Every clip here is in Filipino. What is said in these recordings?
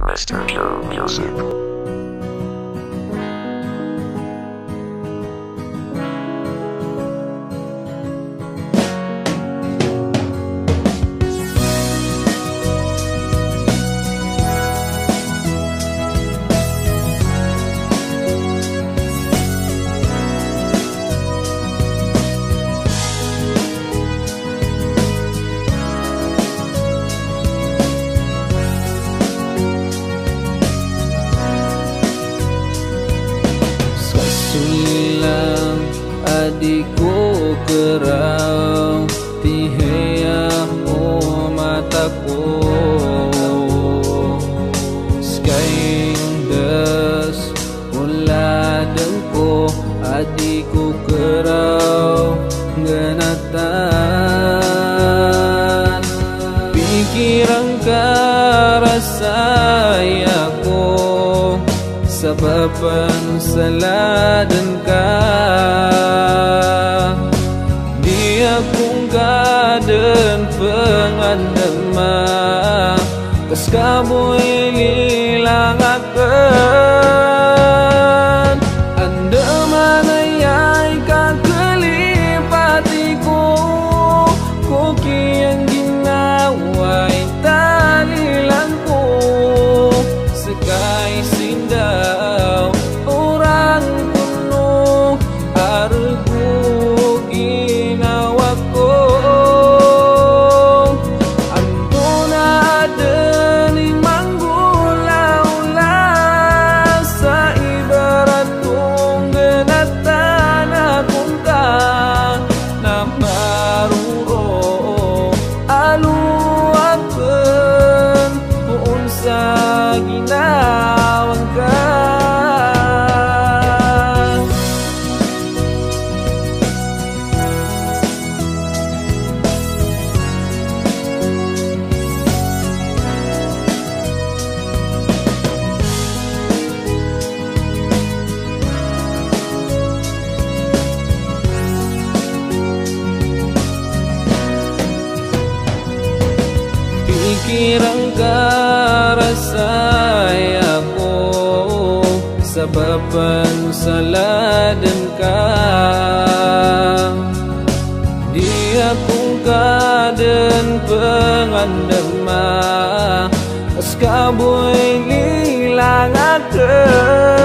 Mr. Pure Music. Adiko kerang Tihaya mo mataku Skying das Mula dengko adiko kerang Ganatan Pikiran ka rasayaku Sebeban seladan ka punga dan pengandama Kas kamu ingin hilang akan sa ginawang ka. Pikiran ka kesebaban salah dengkang Dia pungka dan pengandama ini lilang ter.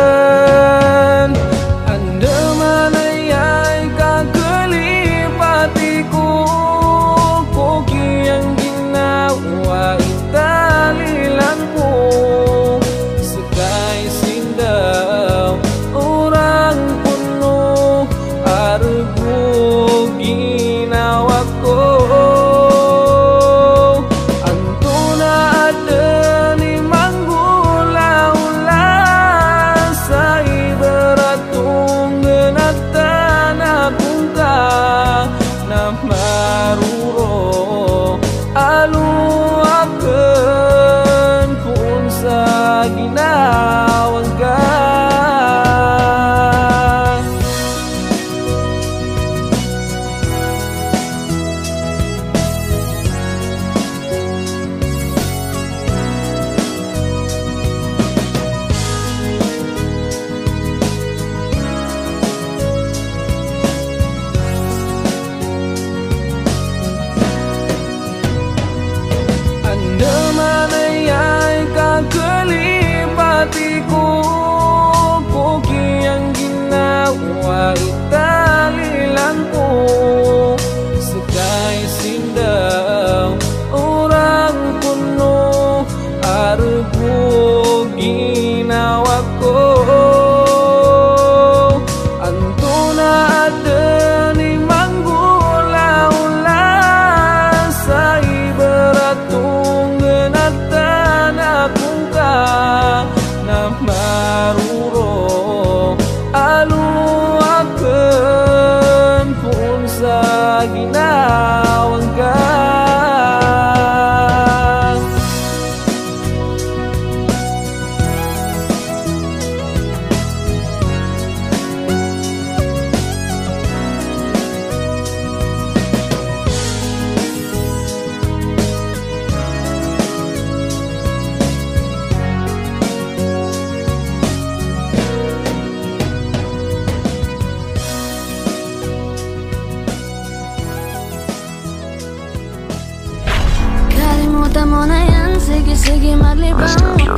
Ziggy Marley Brown.